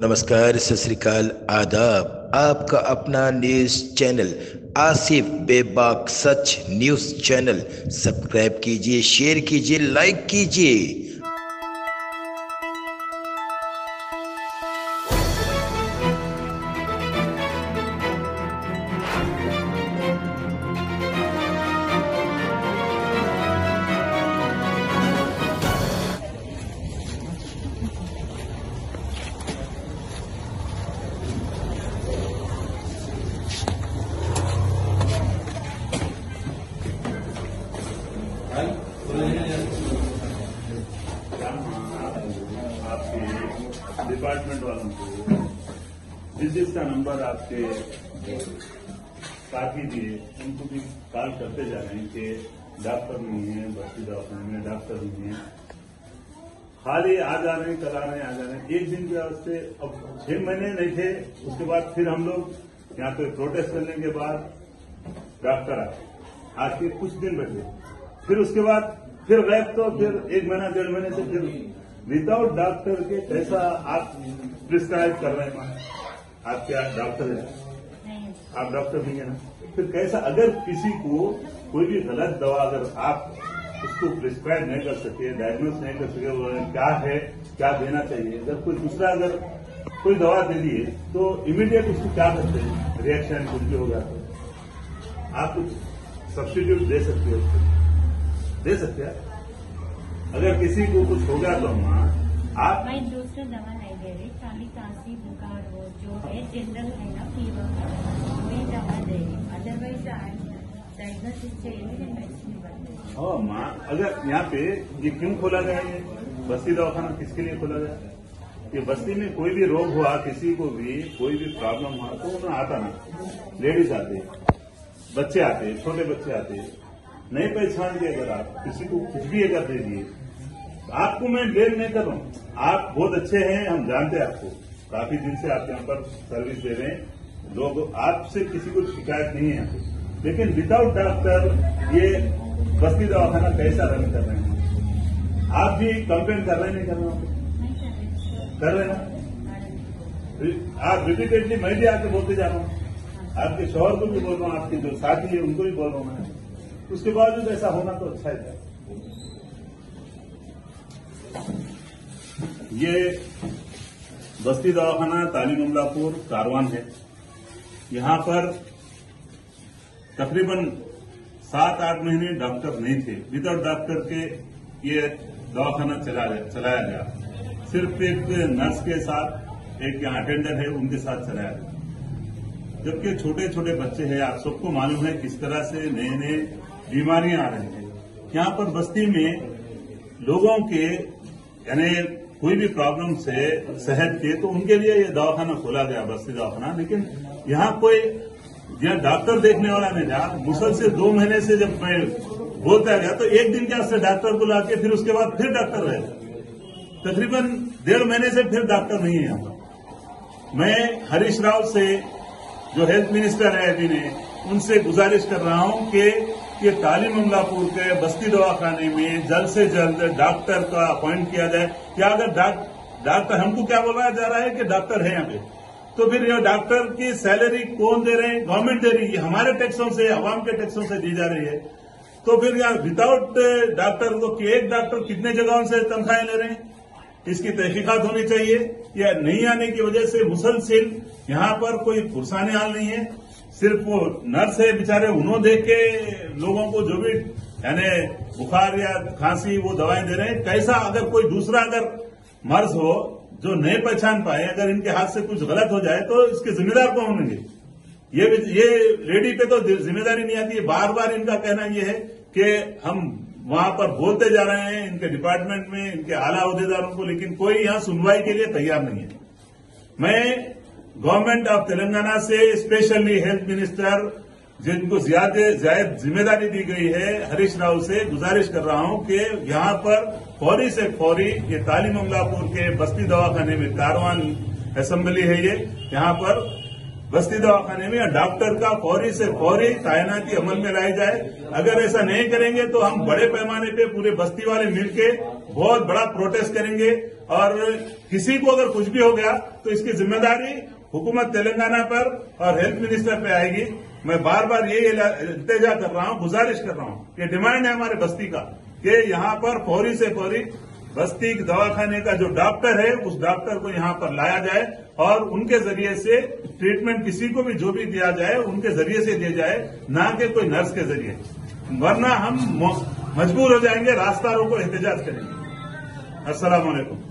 नमस्कार सत आदाब। आपका अपना न्यूज़ चैनल, आसिफ बेबाक सच न्यूज़ चैनल। सब्सक्राइब कीजिए, शेयर कीजिए, लाइक कीजिए। डिपार्टमेंट वालों को जिस जिसका नंबर आपके साथी दिए, उनको भी कॉल करते जा रहे हैं कि डॉक्टर नहीं है, भर्ती दवाखाने में डॉक्टर नहीं है। खाली आ जा रहे हैं, कल आ रहे हैं आ जा रहे हैं। एक दिन के वास्ते अब छह महीने नहीं थे, उसके बाद फिर हम लोग यहाँ पे प्रोटेस्ट करने के बाद डॉक्टर आए। आज के कुछ दिन बचे। फिर उसके बाद, फिर गए तो फिर एक महीना, डेढ़ महीने से फिर विदाउट डॉक्टर के कैसा आप प्रिस्क्राइब कर रहे हैं आप क्या डॉक्टर है। आप डॉक्टर नहीं है ना? फिर कैसा अगर किसी को कोई भी गलत दवा अगर आप उसको प्रिस्क्राइब नहीं कर सके डायग्नोस नहीं कर सके क्या है क्या देना चाहिए? अगर कोई दूसरा अगर कोई दवा दे दिए तो इमीडिएट उसको क्या करते हैं? रिएक्शन कुछ भी होगा तो आप कुछ सब्सिट्यूट दे सकते हो दे सकते हैं? अगर किसी को कुछ हो गया तो हम आप मैं दूसरा दवा नहीं दे रही खाली खांसी बुखार हो जो है जनरल है ना फीवर मैं दवा दे रही अदरवाइज़ हाँ माँ अगर यहाँ पे ये क्यों खोला गया ये? बस्ती दवाखाना किसके लिए खोला गया? ये बस्ती में कोई भी रोग हुआ किसी को भी कोई भी प्रॉब्लम हुआ तो उन्हें आता ना। लेडीज़ आते बच्चे आते छोटे बच्चे आते नहीं पहचान के अगर आप किसी को कुछ भी अगर दे दिए। आपको मैं ब्लेम नहीं कर रहा हूँ। आप बहुत अच्छे हैं हम जानते हैं आपको। काफ़ी दिन से आप यहाँ पर सर्विस दे रहे हैं। लोग आपसे किसी को शिकायत नहीं है लेकिन विदाउट डॉक्टर ये बस्ती दवाखाना कैसा रन कर रहे हैं? आप भी कंप्लेन कर रहे हैं नहीं कर रहे कर रहे ना? आप रिपीटेडली मैं भी आके बोलते जा रहा हूँ। आपके शोहर को भी बोल रहा हूँ आपके जो साथी है उनको भी बोल रहा हूँ मैं। उसके बावजूद ऐसा होना तो अच्छा ही। था ये बस्ती दवाखाना तालीम अमलापुर कारवान है। यहाँ पर तकरीबन सात आठ महीने डॉक्टर नहीं थे। विदाउट डॉक्टर के ये दवाखाना चला चलाया गया। सिर्फ़ एक नर्स के साथ, एक यहाँ अटेंडर है, उनके साथ चलाया गया। जबकि छोटे छोटे बच्चे हैं, आप सबको मालूम है, किस तरह से नए नए बीमारियाँ आ रही हैं। यहाँ पर बस्ती में लोगों के, यानी कोई भी प्रॉब्लम से सेहत के तो उनके लिए ये दवाखाना खोला गया, बस्ती दवाखाना। लेकिन यहाँ कोई यहाँ डॉक्टर देखने वाला नहीं था। मुसल से दो महीने से जब मैं बोलता गया तो एक दिन से डॉक्टर को लाके फिर उसके बाद फिर डॉक्टर रहे? तकरीबन डेढ़ महीने से फिर डॉक्टर नहीं है। यहाँ मैं हरीश राव से जो हेल्थ मिनिस्टर है अभी ने, उनसे गुजारिश कर रहा हूँ कि ये तालीम अमलापुर के बस्ती दवाखाने में जल्द से जल्द डॉक्टर का अपॉइंट किया जाए। या अगर डॉक्टर हमको क्या बोला जा रहा है कि डॉक्टर है यहाँ पे? तो फिर ये डॉक्टर की सैलरी कौन दे रहे हैं? गवर्नमेंट दे रही है। हमारे टैक्सों से अवाम के टैक्सों से दी जा रही है। तो फिर यहाँ विदाउट डॉक्टर को एक डॉक्टर कितने जगहों से तनख्वाहें ले रहे हैं? इसकी तहकीकत होनी चाहिए। या नहीं आने की वजह से मुसलसिल यहाँ पर कोई पुरसाने हाल नहीं है। सिर्फ़ वो नर्स है, बेचारे उन्होंने देख के लोगों को जो भी, यानी बुखार या खांसी, वो दवाएँ दे रहे हैं। कैसा अगर कोई दूसरा अगर मर्ज हो, जो नहीं पहचान पाए, अगर इनके हाथ से कुछ गलत हो जाए तो इसके जिम्मेदार कौन होंगे? ये ये रेडी पे तो ज़िम्मेदारी नहीं आती। है बार बार इनका कहना ये है कि हम वहाँ पर बोलते जा रहे हैं, इनके डिपार्टमेंट में, इनके आला अहदेदारों को, लेकिन कोई यहाँ सुनवाई के लिए तैयार नहीं है। मैं गवर्नमेंट ऑफ़ तेलंगाना से स्पेशली हेल्थ मिनिस्टर जिनको ज़्यादा ज़्यादा ज़िम्मेदारी दी गई है, हरीश राव से गुजारिश कर रहा हूँ कि यहाँ पर फौरी से फौरी ये तालीम अमलापुर के बस्ती दवाखाने में कारवान असेंबली है ये। यहाँ पर बस्ती दवाखाने में डॉक्टर का फौरी से फौरी तैनाती अमल में लाई जाए। अगर ऐसा नहीं करेंगे तो हम बड़े पैमाने पे पूरे बस्ती वाले मिलके बहुत बड़ा प्रोटेस्ट करेंगे। और किसी को अगर कुछ भी हो गया तो इसकी ज़िम्मेदारी हुकूमत तेलंगाना पर और हेल्थ मिनिस्टर पे आएगी। मैं बार बार ये इल्तजा कर रहा हूँ, गुजारिश कर रहा हूँ कि डिमांड है हमारे बस्ती का, कि यहाँ पर फौरी से फौरी बस्ती दवाखाने का जो डॉक्टर है, उस डॉक्टर को यहाँ पर लाया जाए और उनके ज़रिए से ट्रीटमेंट किसी को भी जो भी दिया जाए, उनके ज़रिए से दिया जाए, ना कि कोई नर्स के ज़रिए। वरना हम मजबूर हो जाएँगे रास्ता रोको एहतजाज करेंगे। अस्सलाम वालेकुम